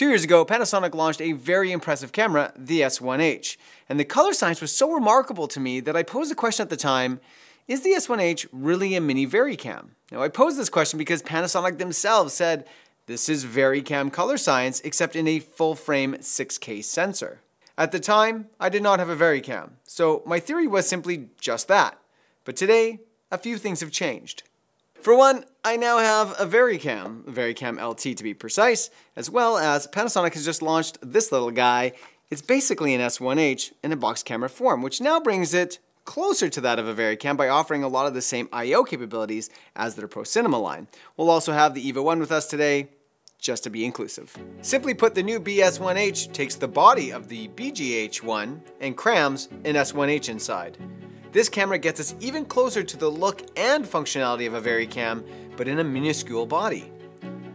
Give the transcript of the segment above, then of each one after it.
Two years ago, Panasonic launched a very impressive camera, the S1H, and the color science was so remarkable to me that I posed a question at the time, is the S1H really a mini VariCam? Now I posed this question because Panasonic themselves said, this is VariCam color science except in a full frame 6K sensor. At the time, I did not have a VariCam, so my theory was simply just that. But today, a few things have changed. For one, I now have a VariCam, VariCam LT to be precise, as well as Panasonic has just launched this little guy. It's basically an S1H in a box camera form, which now brings it closer to that of a VariCam by offering a lot of the same I.O. capabilities as their Pro Cinema line. We'll also have the EVA 1 with us today, just to be inclusive. Simply put, the new BS1H takes the body of the BGH1 and crams an S1H inside. This camera gets us even closer to the look and functionality of a VariCam, but in a minuscule body.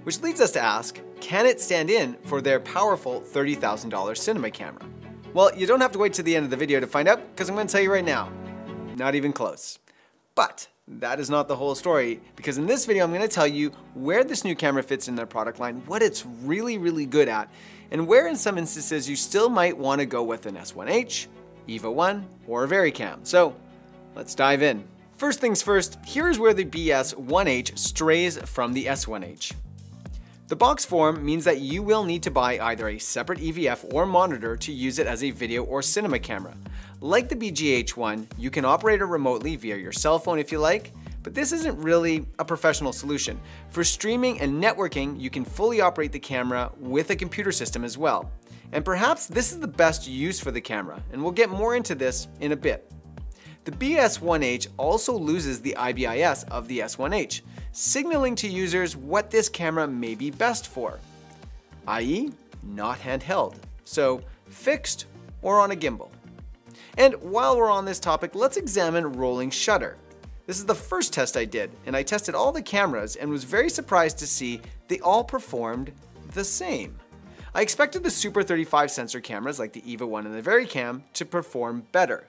Which leads us to ask, can it stand in for their powerful $30,000 cinema camera? Well, you don't have to wait to the end of the video to find out, because I'm going to tell you right now. Not even close. But that is not the whole story, because in this video I'm going to tell you where this new camera fits in their product line, what it's really, really good at, and where in some instances you still might want to go with an S1H, EVA 1, or a VariCam. So Let's dive in. First things first, here's where the BS1H strays from the S1H. The box form means that you will need to buy either a separate EVF or monitor to use it as a video or cinema camera. Like the BGH1, you can operate it remotely via your cell phone if you like, but this isn't really a professional solution. For streaming and networking, you can fully operate the camera with a computer system as well. And perhaps this is the best use for the camera, and we'll get more into this in a bit. The BS1H also loses the IBIS of the S1H, signaling to users what this camera may be best for, i.e. not handheld, so fixed or on a gimbal. And while we're on this topic, let's examine rolling shutter. This is the first test I did, and I tested all the cameras and was very surprised to see they all performed the same. I expected the Super 35 sensor cameras like the EVA 1 and the VariCam to perform better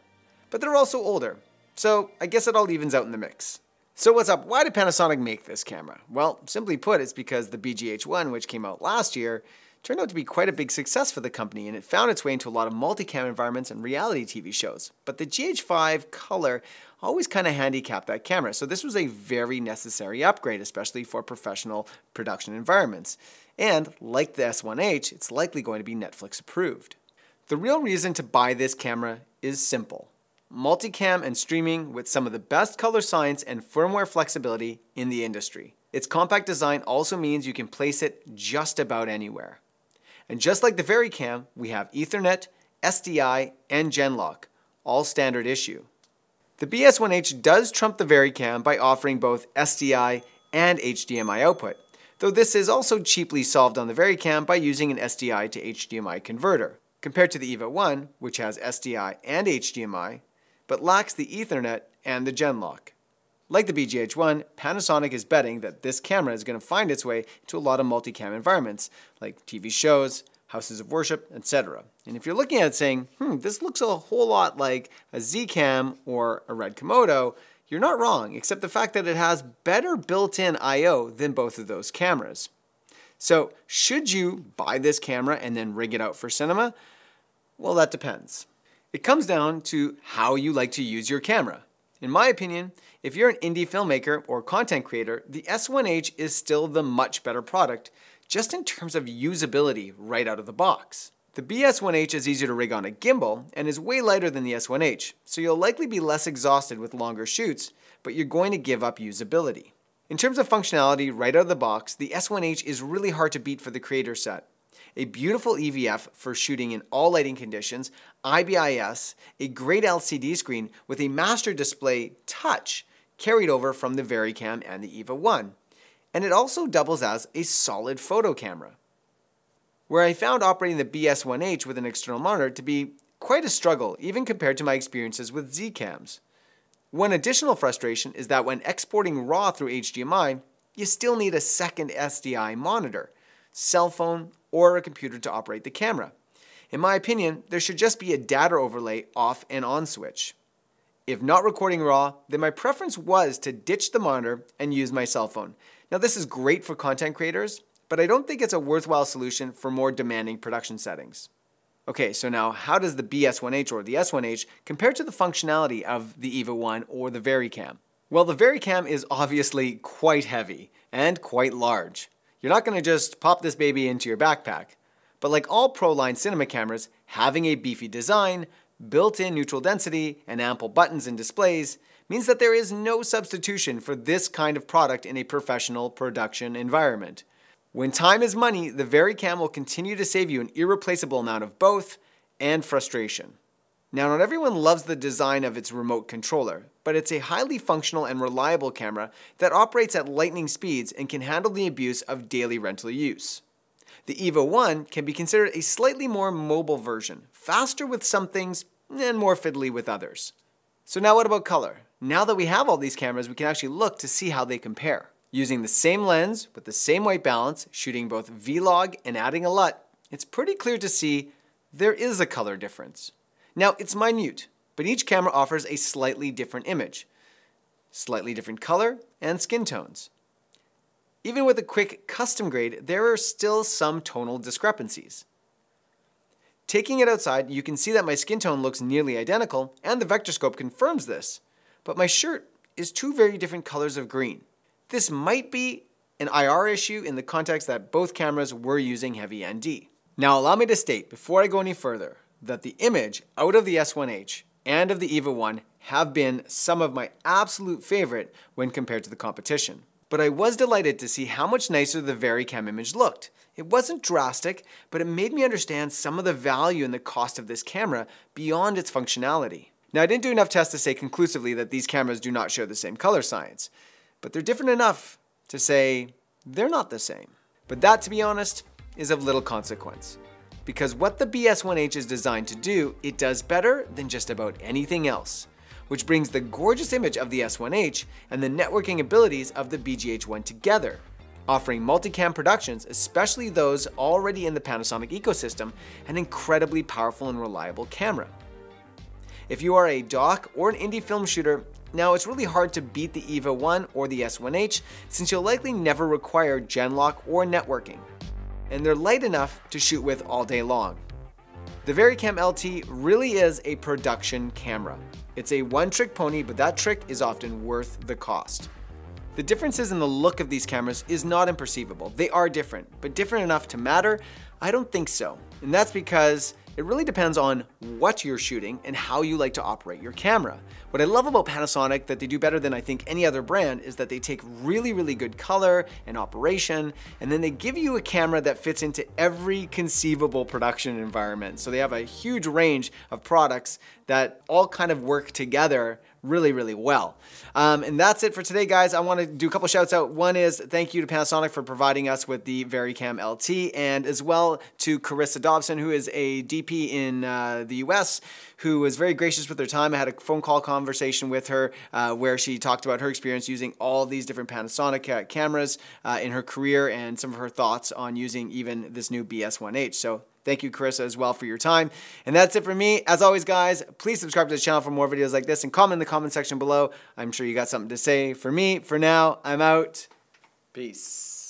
but they're also older. So I guess it all evens out in the mix. So what's up? Why did Panasonic make this camera? Well, simply put, it's because the BGH1, which came out last year, turned out to be quite a big success for the company and it found its way into a lot of multicam environments and reality TV shows. But the GH5 color always kind of handicapped that camera, so this was a very necessary upgrade, especially for professional production environments. And like the S1H, it's likely going to be Netflix approved. The real reason to buy this camera is simple multicam and streaming with some of the best color science and firmware flexibility in the industry. Its compact design also means you can place it just about anywhere. And just like the VariCam, we have Ethernet, SDI, and Genlock, all standard issue. The BS1H does trump the VariCam by offering both SDI and HDMI output, though this is also cheaply solved on the VariCam by using an SDI to HDMI converter. Compared to the EVA 1, which has SDI and HDMI, but lacks the Ethernet and the Genlock. Like the BGH1, Panasonic is betting that this camera is going to find its way to a lot of multicam environments, like TV shows, houses of worship, etc. And if you're looking at it saying, hmm, this looks a whole lot like a Zcam or a Red Komodo, you're not wrong, except the fact that it has better built-in I.O. than both of those cameras. So should you buy this camera and then rig it out for cinema? Well, that depends. It comes down to how you like to use your camera. In my opinion, if you're an indie filmmaker or content creator, the S1H is still the much better product, just in terms of usability right out of the box. The BS1H is easier to rig on a gimbal and is way lighter than the S1H, so you'll likely be less exhausted with longer shoots, but you're going to give up usability. In terms of functionality right out of the box, the S1H is really hard to beat for the creator set a beautiful EVF for shooting in all lighting conditions, IBIS, a great LCD screen with a master display touch carried over from the VariCam and the EVA 1. And it also doubles as a solid photo camera. Where I found operating the BS1H with an external monitor to be quite a struggle, even compared to my experiences with Z-cams. One additional frustration is that when exporting RAW through HDMI, you still need a second SDI monitor, cell phone, or a computer to operate the camera. In my opinion, there should just be a data overlay off and on switch. If not recording RAW, then my preference was to ditch the monitor and use my cell phone. Now this is great for content creators, but I don't think it's a worthwhile solution for more demanding production settings. Okay, so now how does the BS1H or the S1H compare to the functionality of the EVA 1 or the VariCam? Well, the VariCam is obviously quite heavy and quite large. You're not going to just pop this baby into your backpack. But like all pro-line cinema cameras, having a beefy design, built-in neutral density, and ample buttons and displays means that there is no substitution for this kind of product in a professional production environment. When time is money, the VariCam will continue to save you an irreplaceable amount of both and frustration. Now, not everyone loves the design of its remote controller, but it's a highly functional and reliable camera that operates at lightning speeds and can handle the abuse of daily rental use. The EVA 1 can be considered a slightly more mobile version, faster with some things and more fiddly with others. So now what about color? Now that we have all these cameras, we can actually look to see how they compare. Using the same lens with the same white balance, shooting both V-Log and adding a LUT, it's pretty clear to see there is a color difference. Now it's minute, but each camera offers a slightly different image, slightly different color and skin tones. Even with a quick custom grade, there are still some tonal discrepancies. Taking it outside, you can see that my skin tone looks nearly identical, and the vectorscope confirms this. But my shirt is two very different colors of green. This might be an IR issue in the context that both cameras were using heavy ND. Now allow me to state, before I go any further, that the image out of the S1H and of the EVA 1 have been some of my absolute favorite when compared to the competition but I was delighted to see how much nicer the VariCam image looked. It wasn't drastic, but it made me understand some of the value and the cost of this camera beyond its functionality. Now, I didn't do enough tests to say conclusively that these cameras do not share the same color science, but they're different enough to say they're not the same. But that, to be honest, is of little consequence. Because what the BS1H is designed to do, it does better than just about anything else which brings the gorgeous image of the S1H and the networking abilities of the BGH1 together, offering multicam productions, especially those already in the Panasonic ecosystem, an incredibly powerful and reliable camera. If you are a doc or an indie film shooter, now it's really hard to beat the EVA 1 or the S1H since you'll likely never require Genlock or networking, and they're light enough to shoot with all day long. The VariCam LT really is a production camera, it's a one trick pony, but that trick is often worth the cost. The differences in the look of these cameras is not imperceivable. They are different, but different enough to matter? I don't think so. And that's because it really depends on what you're shooting and how you like to operate your camera. What I love about Panasonic that they do better than I think any other brand is that they take really, really good color and operation, and then they give you a camera that fits into every conceivable production environment. So they have a huge range of products that all kind of work together really, really well. Um, and that's it for today, guys. I want to do a couple shouts out. One is thank you to Panasonic for providing us with the VariCam LT, and as well to Carissa Dobson, who is a DP in uh, the US, who was very gracious with her time. I had a phone call conversation with her uh, where she talked about her experience using all these different Panasonic uh, cameras uh, in her career and some of her thoughts on using even this new BS1H. So Thank you, Carissa, as well for your time. And that's it for me. As always, guys, please subscribe to the channel for more videos like this and comment in the comment section below. I'm sure you got something to say. For me, for now, I'm out. Peace.